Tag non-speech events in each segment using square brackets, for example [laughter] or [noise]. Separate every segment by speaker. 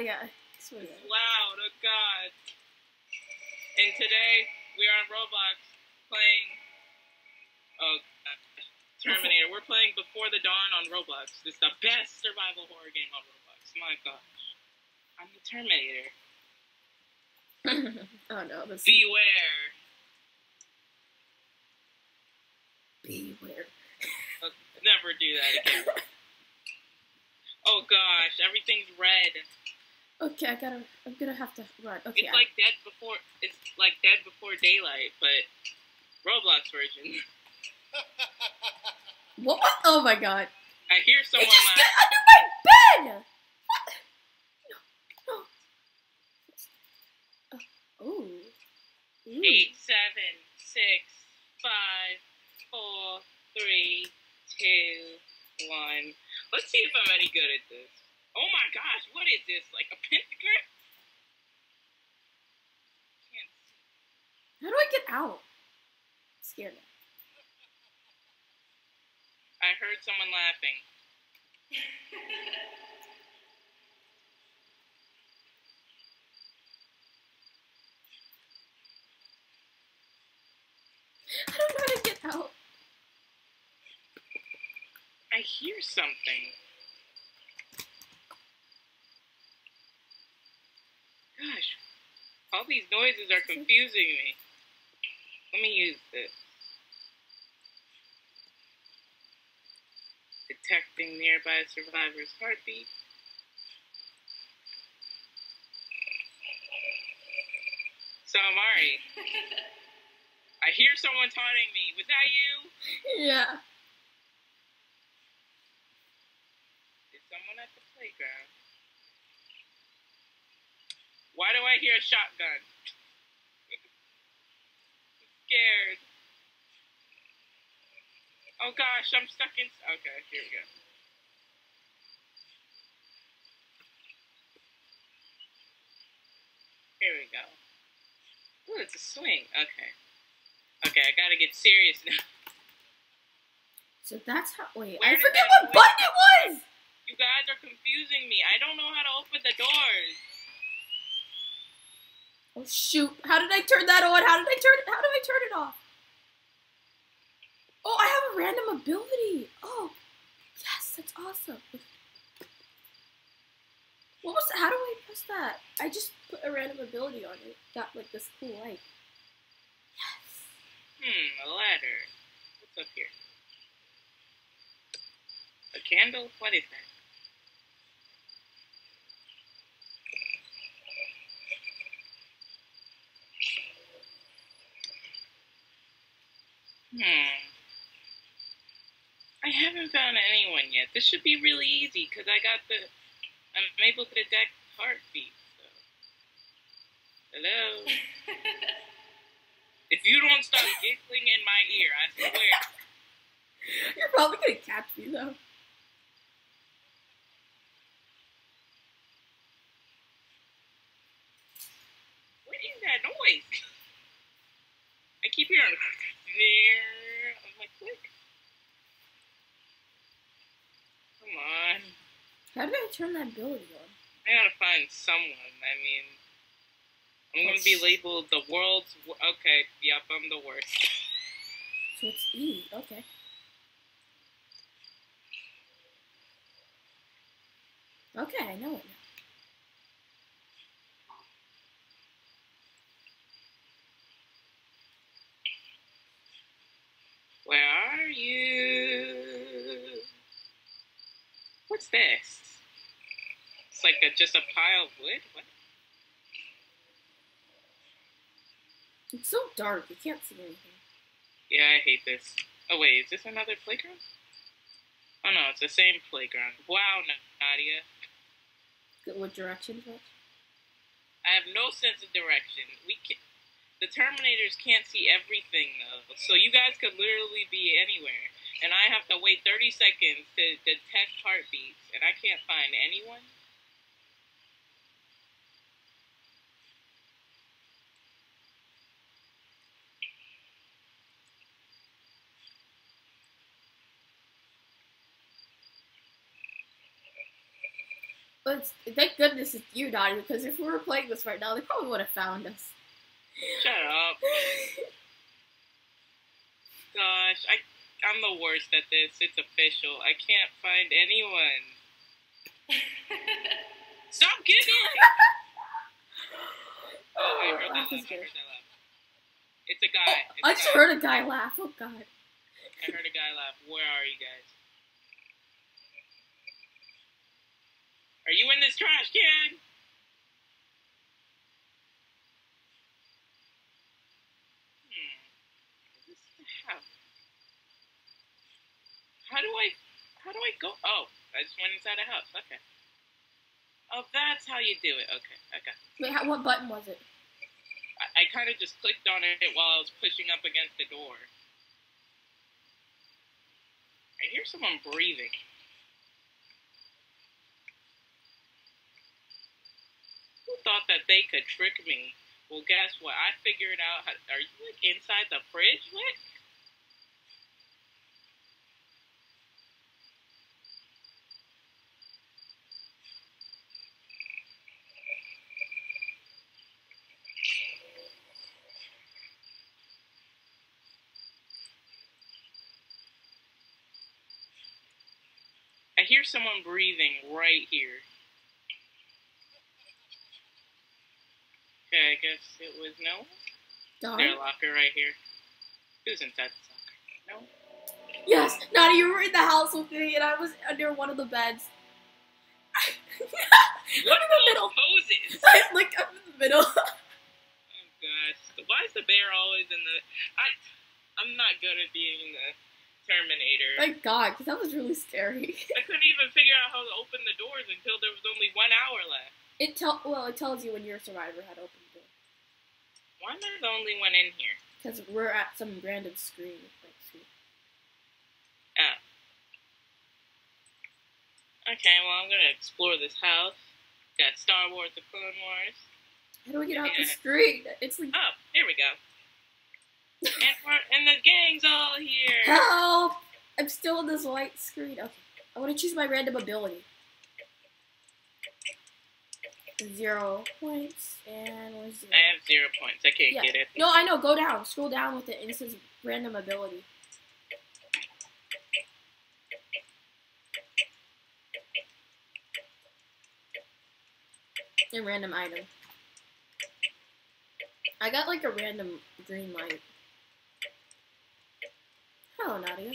Speaker 1: to God.
Speaker 2: Loud, oh god. And today we are on Roblox playing. Oh, God. Terminator. We're playing Before the Dawn on Roblox. It's the best survival horror game on Roblox. My gosh. I'm the Terminator. [laughs]
Speaker 1: oh no, this
Speaker 2: Beware.
Speaker 1: beware.
Speaker 2: I'll never do that again. [laughs] oh gosh, everything's red.
Speaker 1: Okay, I gotta. I'm gonna have to run. Okay.
Speaker 2: It's like Dead Before. It's like Dead Before Daylight, but Roblox version.
Speaker 1: what? [laughs] what? Oh my god!
Speaker 2: I hear
Speaker 1: It
Speaker 2: someone
Speaker 1: just
Speaker 2: laugh.
Speaker 1: got under my bed. What? No. No. Oh. Ooh. Ooh.
Speaker 2: Eight, seven, six, five, four, three, two, one. Let's see if I'm any good at this. Oh my gosh, what is this? Like a pentagram? Can't see.
Speaker 1: How do I get out? I'm scared.
Speaker 2: I heard someone laughing. [laughs]
Speaker 1: I don't know how to get out.
Speaker 2: I hear something. Gosh, all these noises are confusing me. Let me use this. Detecting nearby survivor's heartbeat. So, Amari, [laughs] I hear someone taunting me. Was that you?
Speaker 1: Yeah.
Speaker 2: Is someone at the playground? Why do I hear a shotgun? I'm [laughs] scared. Oh gosh, I'm stuck in. Okay, here we go. Here we go. Ooh, it's a swing. Okay. Okay, I gotta get serious [laughs] now.
Speaker 1: So that's how. Wait,
Speaker 2: Where
Speaker 1: I forget what button it was.
Speaker 2: You guys are confusing me. I don't know how to open the doors.
Speaker 1: Oh shoot! How did I turn that on? How did I turn it? How do I turn it off? Oh, I have a random ability. Oh, yes, that's awesome. What was? How do I press that? I just put a random ability on it. Got like this cool light. Yes.
Speaker 2: Hmm, a ladder. What's up here? A candle? What is that? Hmm. I haven't found anyone yet. This should be really easy because I got the. I'm able to detect heartbeat. So. Hello. [laughs] If you don't stop giggling in my ear, I swear.
Speaker 1: You're probably gonna catch me though.
Speaker 2: What is that noise? [laughs] I keep hearing there. I'm like, what? Come on.
Speaker 1: How did I turn that ability on?
Speaker 2: I gotta find someone. I mean, I'm gonna be labeled the world's. wo- Okay, yep, I'm the worst.
Speaker 1: So it's E. Okay. Okay, I know it now.
Speaker 2: Where are you? What's this? It's like a, just a pile of wood. What?
Speaker 1: It's so dark, you can't see anything.
Speaker 2: Yeah, I hate this. Oh wait, is this another playground? Oh no, it's the same playground. Wow, Nadia.
Speaker 1: What direction? What?
Speaker 2: I have no sense of direction. We can the Terminators can't see everything though, so you guys could literally be anywhere, and I have to wait 30 seconds to detect heartbeats, and I can't find anyone.
Speaker 1: But thank goodness it's you, Donnie, because if we were playing this right now, they probably would have found us.
Speaker 2: Shut up. Gosh, I I'm the worst at this. It's official. I can't find anyone. Stop giggling! [laughs] Oh, I heard that
Speaker 1: laugh is.
Speaker 2: I
Speaker 1: good.
Speaker 2: heard that laugh. It's a guy. Oh, it's
Speaker 1: I
Speaker 2: a
Speaker 1: just
Speaker 2: guy.
Speaker 1: heard a guy laugh. Oh god.
Speaker 2: I heard a guy laugh. Where are you guys? Are you in this trash can? Hmm. Is this the house? How do I? How do I go? Oh, I just went inside a house. Okay. Oh, that's how you do it. Okay, okay.
Speaker 1: Wait, how, what button was it?
Speaker 2: I, I kind of just clicked on it while I was pushing up against the door. I hear someone breathing. Who thought that they could trick me? Well, guess what? I figured out. How, are you like inside the fridge, Lick? I hear someone breathing right here. Okay, I guess it was no.
Speaker 1: Donnie?
Speaker 2: a locker right here? Who's inside this locker? No.
Speaker 1: Yes, Donnie, you were in the house with me, and I was under one of the beds. [laughs]
Speaker 2: What
Speaker 1: I'm in
Speaker 2: are
Speaker 1: the
Speaker 2: those
Speaker 1: middle.
Speaker 2: poses?
Speaker 1: I like I'm in the middle.
Speaker 2: Oh gosh, why is the bear always in the? I, I'm not good at being the
Speaker 1: God, because that was really scary. [laughs]
Speaker 2: I couldn't even figure out how to open the doors until there was only one hour left.
Speaker 1: It tell well, it tells you when you're a survivor how to open the door.
Speaker 2: Why am I the only one in here?
Speaker 1: Because we're at some random screen.
Speaker 2: Oh. Okay, well I'm gonna explore this house. Got Star Wars: The Clone Wars.
Speaker 1: How do we get out the
Speaker 2: Yeah.
Speaker 1: screen? It's like
Speaker 2: Oh, here we go. and and the gang's all here.
Speaker 1: help! I'm still in this light screen. Okay, I want to choose my random ability. Zero points and where's zero?
Speaker 2: I have zero points. I can't
Speaker 1: Yeah.
Speaker 2: get it.
Speaker 1: No, I know. Go down. Scroll down with it. And it says random ability. And random item. I got like a random green light. Hello, Nadia.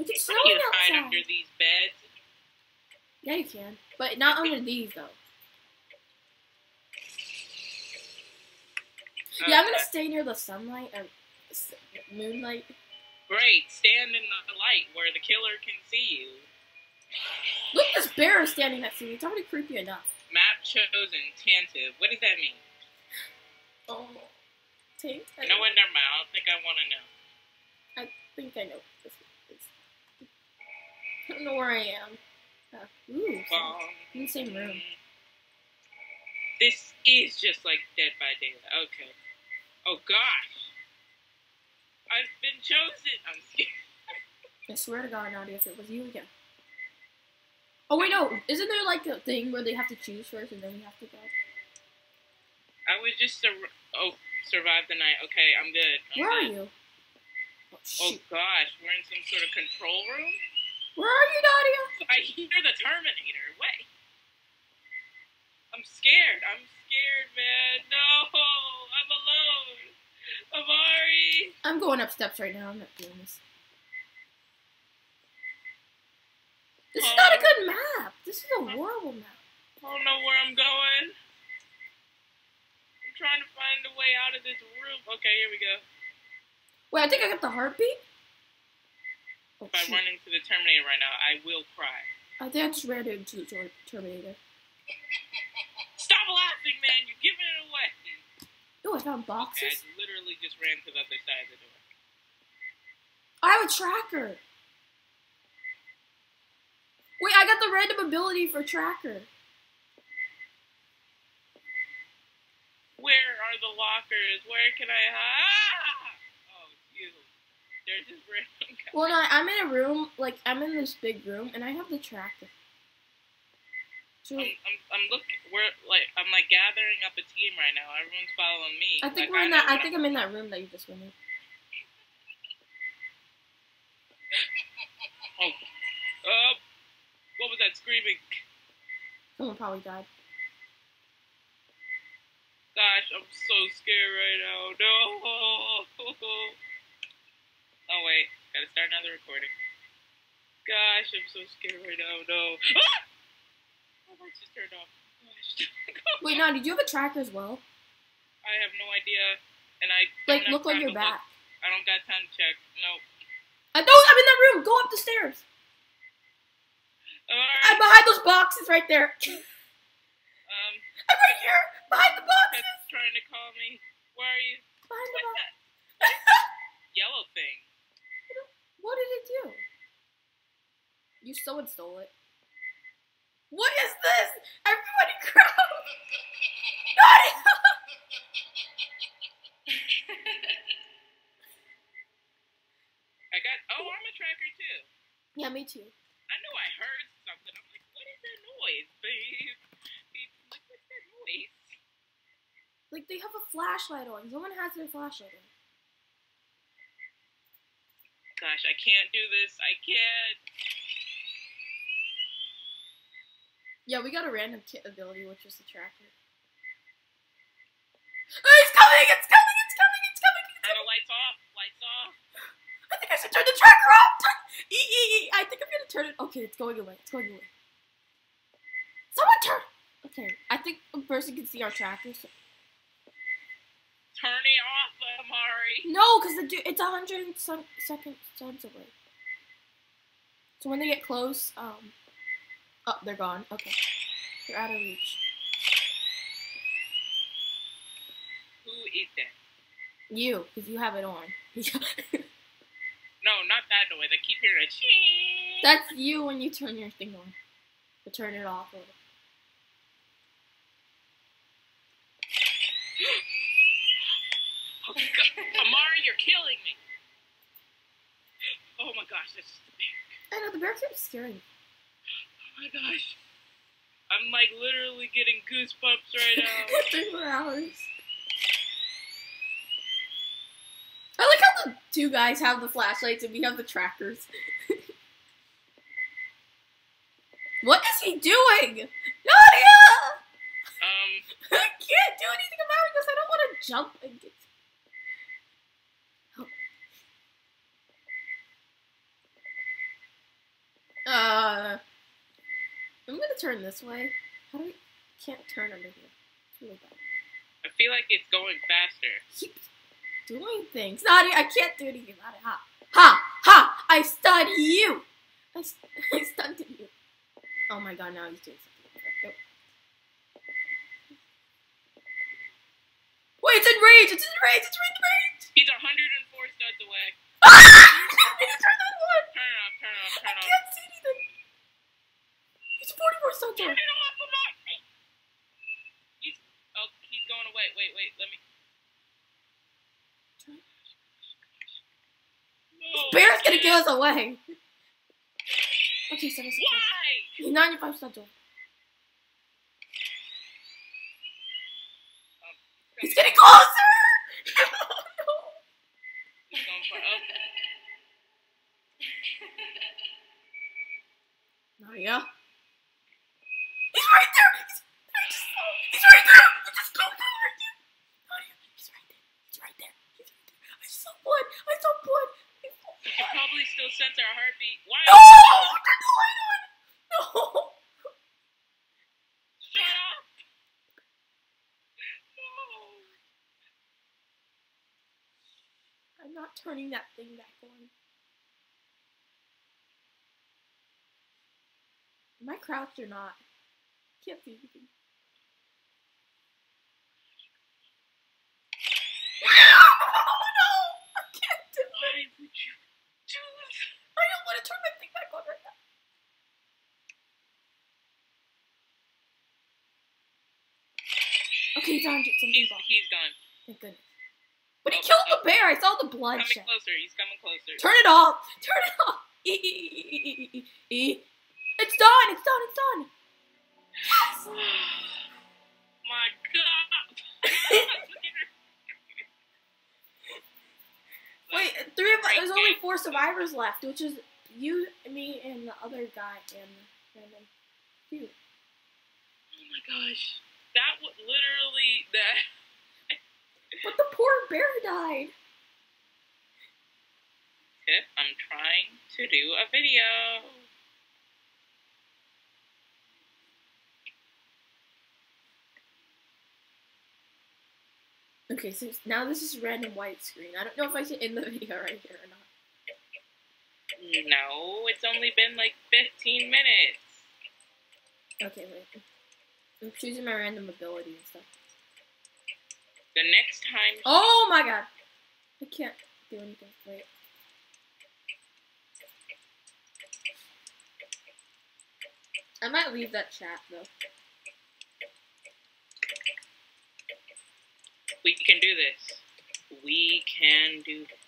Speaker 1: We can
Speaker 2: How
Speaker 1: snow
Speaker 2: do you hide
Speaker 1: outside.
Speaker 2: under these beds?
Speaker 1: Yeah, you can, but not under these though. Oh, yeah, I'm gonna stay near the sunlight or s- moonlight.
Speaker 2: Great. Stand in the light where the killer can see you.
Speaker 1: Look, at this bear standing next to me. It's already creepy enough.
Speaker 2: Map chosen. Tantive. What does that mean?
Speaker 1: Oh, Tank. I
Speaker 2: No, what? Never mind. I don't think I want to know.
Speaker 1: I think I know what this is. I don't know where I am. Uh, ooh,
Speaker 2: Well,
Speaker 1: in the same room.
Speaker 2: This is just like Dead by Daylight. Okay. Oh gosh. I've been chosen. I'm [laughs] scared.
Speaker 1: I swear to God, Nadia, if it was you again. Oh wait, no. Isn't there like a thing where they have to choose first and then you have to go?
Speaker 2: I was just sur- oh survived the night. Okay, I'm good. I'm
Speaker 1: Where are you? Oh
Speaker 2: Oh gosh, we're in some sort of control room.
Speaker 1: Where are you, Nadia?
Speaker 2: I hear the Terminator. Wait. I'm scared. I'm scared, man. No, I'm alone. Amari.
Speaker 1: I'm going up steps right now. I'm not doing this. This is not a oh. good map. This is a horrible map.
Speaker 2: I don't know where I'm going. I'm trying to find a way out of this room. Okay, here we go.
Speaker 1: Wait, I think I got the heartbeat. Oh,
Speaker 2: If I run into the Terminator right now, I will cry.
Speaker 1: I think I just ran into the Tor- Terminator. [laughs]
Speaker 2: Stop laughing, man. You're giving it away.
Speaker 1: Oh, I found
Speaker 2: Okay, I literally just ran to the other side of the door.
Speaker 1: I have a tracker. Wait, I got the random ability for tracker.
Speaker 2: Where are the lockers? Where can I hide? Oh, this random.
Speaker 1: Well, no, I'm in a room, like, I'm in this big room, and I have the tracker.
Speaker 2: I'm, I'm, I'm looking. We're like, I'm like gathering up a team right now. Everyone's following me.
Speaker 1: I think
Speaker 2: Like,
Speaker 1: we're in
Speaker 2: know
Speaker 1: that. I think I'm in that room that you just went in.
Speaker 2: I'm- [laughs] Uh, what was that screaming?
Speaker 1: Someone probably died.
Speaker 2: Gosh, I'm so scared right now. No. [laughs] Oh wait, gotta start another recording. Gosh, I'm so scared right now. No. [laughs] Ah! My lights just turned off. Gosh. [laughs]
Speaker 1: Wait, now did you have a tracker as well?
Speaker 2: I have no idea, and I
Speaker 1: Like, look on
Speaker 2: time
Speaker 1: your
Speaker 2: to look.
Speaker 1: back.
Speaker 2: I don't got time to check. No.
Speaker 1: I know I'm in that room. Go up the stairs. I'm behind those boxes right there. [laughs]
Speaker 2: Um,
Speaker 1: I'm right here, behind the boxes.
Speaker 2: Trying to call me. Where are you?
Speaker 1: Behind the
Speaker 2: What's that yellow thing?
Speaker 1: What did it do? You someone stole it. What is this? Everybody [laughs] crowd! Nadia! [laughs]
Speaker 2: I got. Oh, I'm a tracker too.
Speaker 1: yeah, me too.
Speaker 2: I know I heard something. I'm like, what is that noise, babe? Babe, like, what's that noise?
Speaker 1: Like they have a flashlight on. Someone has their flashlight on.
Speaker 2: Gosh, I can't do this. I can't.
Speaker 1: Yeah, we got a random kit ability, which is the tracker. Oh, it's coming! It's coming! It's coming! It's coming! It's
Speaker 2: Turn
Speaker 1: coming!
Speaker 2: the lights off. Lights off.
Speaker 1: I think I should turn the tracker off. Turn. E e e. I think I'm gonna turn it. Okay, it's going away. It's going away. Someone turn. Okay, I think a person can see our tracker. So.
Speaker 2: Turn it off, Amari.
Speaker 1: No, because it's a hundred and some second seconds away. So when they get close, um, oh, they're gone. Okay, they're out of reach.
Speaker 2: Who is that?
Speaker 1: You, because you have it on. [laughs]
Speaker 2: No, not that noise. I keep hearing a ching.
Speaker 1: That's you when you turn your thing on. Or turn it off. Or...
Speaker 2: Oh, God. Amari, you're killing me. Oh my gosh, this is the bear.
Speaker 1: I know the bear keeps scaring me.
Speaker 2: Oh my gosh. I'm like literally getting goosebumps right [laughs] now.
Speaker 1: Three more hours. I like how the two guys have the flashlights and we have the trackers. [laughs] what is he doing? Nadia!
Speaker 2: um, [laughs]
Speaker 1: I can't do anything about it because I don't want to jump and get. Uh, I'm gonna turn this way. How do we? Can't turn under here. It's really bad.
Speaker 2: I feel like it's going faster.
Speaker 1: Keep doing things. Nadia, I can't do anything about it. Ha! Ha! Ha! I stunned you! I, st- [laughs] I stunted you. Oh my god, now he's doing something. Nope. Wait, it's in rage! It's in rage! It's in rage!
Speaker 2: He's 104 studs away.
Speaker 1: Ah! I need to turn that one!
Speaker 2: Turn it off, turn it off,
Speaker 1: I
Speaker 2: turn it off.
Speaker 1: can't see anything! He's 44 studs
Speaker 2: Turn
Speaker 1: away.
Speaker 2: it off, Amari! He's, oh, he's going away. Wait, wait, let me.
Speaker 1: Turn-
Speaker 2: No,
Speaker 1: Bear's gonna
Speaker 2: man.
Speaker 1: give us away! Okay, 76.
Speaker 2: Why?
Speaker 1: He's 95 studs away. He's getting closer! oh no!
Speaker 2: He's going for up.
Speaker 1: Nadia? He's right there! He's, he's right there! He just go through right there! Nadia, he's right there. He's right there. He's right there. I saw blood. I saw blood. He's so
Speaker 2: He can probably still sense our heartbeat. Why?
Speaker 1: No! Turn the light on! No!
Speaker 2: Shut up! No!
Speaker 1: I'm not back on. Am I crouched or not? Can't see anything. Oh no! I can't do it!
Speaker 2: Why would you do this?
Speaker 1: I don't want to turn my thing back on right now. Okay, he's on something
Speaker 2: He's,
Speaker 1: bomb.
Speaker 2: he's gone.
Speaker 1: Thank goodness. But he killed the bear. I saw the blood.
Speaker 2: Coming closer. He's coming closer.
Speaker 1: Turn it off. Turn it off. [laughs] It's done. It's done. It's done. Yes. [sighs] My God. [laughs] Wait, three of us. there's only four survivors left, which is you, me, and the other guy, and random dude.
Speaker 2: Oh my gosh, that would literally that. [laughs]
Speaker 1: But the poor bear died.
Speaker 2: Tip, I'm trying to do a video.
Speaker 1: Okay, so now this is random white screen. I don't know if I should end the [laughs] video right here or not.
Speaker 2: No, it's only been like 15 minutes.
Speaker 1: Okay, wait. I'm choosing my random ability and stuff.
Speaker 2: The next time.
Speaker 1: Oh my god! I can't do anything. Wait. I might leave that chat though.
Speaker 2: We can do this. We can do this.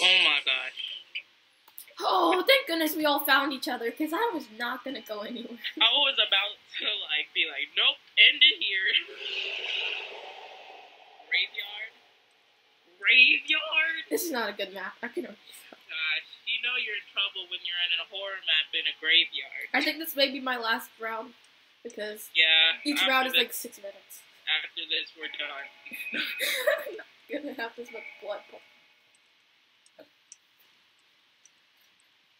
Speaker 2: Oh my gosh.
Speaker 1: Oh, thank goodness we all found each other because I was not gonna go anywhere. [laughs]
Speaker 2: I was about to like be like, nope, end it here. Graveyard. Graveyard.
Speaker 1: This is not a good map. I can.
Speaker 2: Gosh, you know you're in trouble when you're in a horror map in a graveyard.
Speaker 1: I think this may be my last round because
Speaker 2: Yeah.
Speaker 1: each round is
Speaker 2: this-
Speaker 1: like six minutes.
Speaker 2: After this, we're done. [laughs]
Speaker 1: Not gonna have this much blood.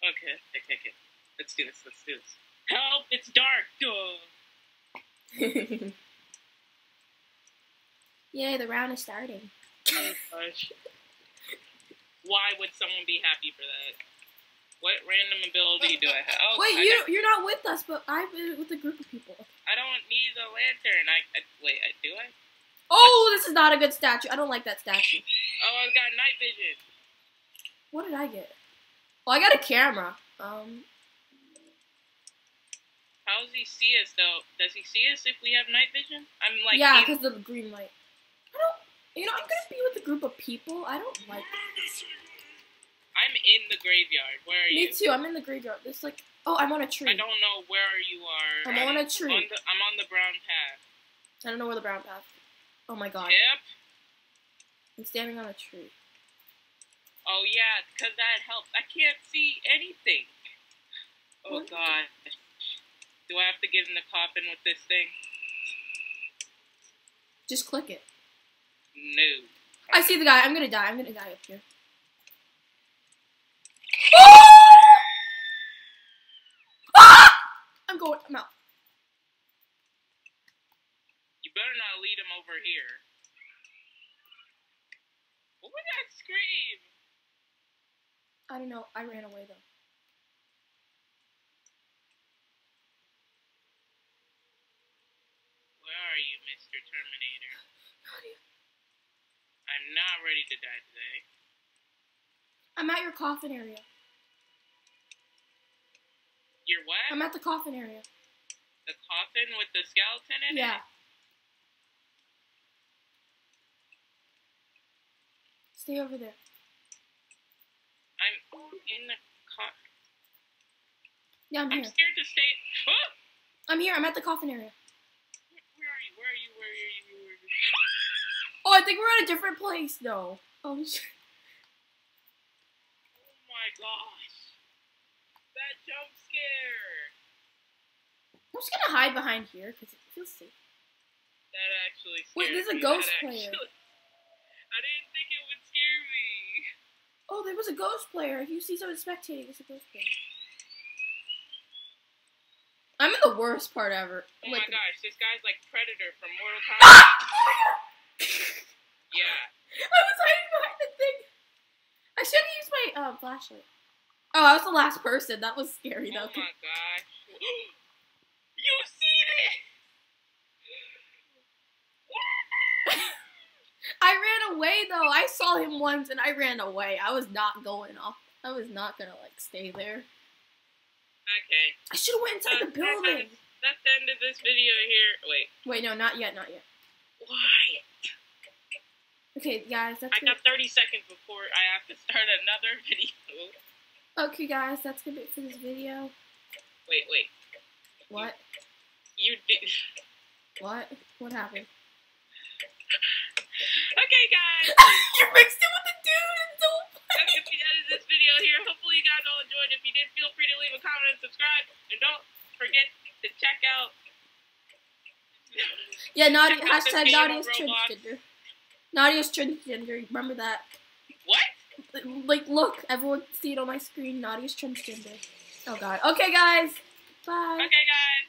Speaker 2: Okay, okay, okay. Let's do this. Let's do this. Help! It's dark. Duh. [laughs]
Speaker 1: Yay, the round is starting.
Speaker 2: Oh gosh. Why would someone be happy for that? What random ability do I have? Oh,
Speaker 1: Wait,
Speaker 2: I
Speaker 1: you
Speaker 2: got-
Speaker 1: you're not with us, but I'm with a group of people.
Speaker 2: I don't need a lantern. I, I wait. I, do I?
Speaker 1: Oh, this is not a good statue. I don't like that statue.
Speaker 2: Oh, I've got night vision.
Speaker 1: What did I get? Well, I got a camera. Um,
Speaker 2: How does he see us though? Does he see us if we have night vision? I'm like,
Speaker 1: yeah, because of the green light. I don't. You know, I'm gonna be with a group of people. I don't like.
Speaker 2: I'm in the graveyard. Where are
Speaker 1: Me
Speaker 2: you?
Speaker 1: Me too. I'm in the graveyard. There's like. Oh, I'm on a tree.
Speaker 2: I don't know where you are.
Speaker 1: I'm on a tree.
Speaker 2: On the, I'm on the brown path.
Speaker 1: I don't know where the brown path. Oh my god.
Speaker 2: Yep.
Speaker 1: I'm standing on a tree.
Speaker 2: Oh yeah, because that helps. I can't see anything. Oh
Speaker 1: What?
Speaker 2: god. Do I have to get in the coffin with this thing?
Speaker 1: Just click it.
Speaker 2: No.
Speaker 1: I see the guy. I'm gonna die. I'm gonna die up here. Ah! I'm going. I'm out.
Speaker 2: You better not lead him over here. What was that scream?
Speaker 1: I don't know. I ran away though.
Speaker 2: Where are you, Mr. Terminator? I'm not ready to die today.
Speaker 1: I'm at your coffin area.
Speaker 2: You're what?
Speaker 1: I'm at the coffin area.
Speaker 2: the coffin with the skeleton in
Speaker 1: Yeah.
Speaker 2: it? Yeah.
Speaker 1: Stay over there.
Speaker 2: I'm in the coffin.
Speaker 1: Yeah, I'm
Speaker 2: I'm
Speaker 1: here.
Speaker 2: scared to stay. Oh!
Speaker 1: I'm here. I'm at the coffin area.
Speaker 2: Where are you? Where are you? Where are you? Where are you?
Speaker 1: Oh, I think we're at a different place though. Oh, [laughs] sh-
Speaker 2: Oh my gosh. That jump scare.
Speaker 1: I'm just gonna hide behind here because it feels safe.
Speaker 2: That actually
Speaker 1: Wait, there's a
Speaker 2: me.
Speaker 1: ghost
Speaker 2: That
Speaker 1: player.
Speaker 2: actually- [laughs] I didn't
Speaker 1: Oh, there was a ghost player. If you see someone spectating, it's a ghost player. I'm in the worst part ever.
Speaker 2: Oh my gosh, this guy's like Predator from Mortal [laughs] Kombat.
Speaker 1: Ah!
Speaker 2: Yeah. [laughs]
Speaker 1: I was hiding behind the thing. I should have used my uh, flashlight. Oh, I was the last person. That was scary though.
Speaker 2: Oh my gosh. [laughs] [gasps] you seen it?
Speaker 1: I ran away though. I saw him once and I ran away. I was not going off. I was not gonna like stay there.
Speaker 2: Okay.
Speaker 1: I should have went inside the
Speaker 2: Uh, that's-
Speaker 1: building.
Speaker 2: That's the end of this video here. Wait.
Speaker 1: Wait, no, not yet, not yet.
Speaker 2: Why?
Speaker 1: Okay, guys, that's
Speaker 2: I got 30 seconds before I have to start another [laughs] video.
Speaker 1: okay, guys, that's gonna be it for this video.
Speaker 2: Wait, wait.
Speaker 1: What?
Speaker 2: You did.
Speaker 1: What? What happened?
Speaker 2: Okay, guys. [laughs]
Speaker 1: you mixed it with the dude and so
Speaker 2: That's gonna be the end of this video here. Hopefully, you guys all enjoyed. If you did, feel free to leave a comment and subscribe. And don't forget to check out.
Speaker 1: Yeah,
Speaker 2: Check
Speaker 1: hashtag Nadia's
Speaker 2: Roblox.
Speaker 1: transgender. Nadia's transgender. Remember that.
Speaker 2: What?
Speaker 1: Like, look, everyone see it on my screen. Naughty Nadia's transgender. Oh god. Okay, guys. Bye.
Speaker 2: Okay, guys.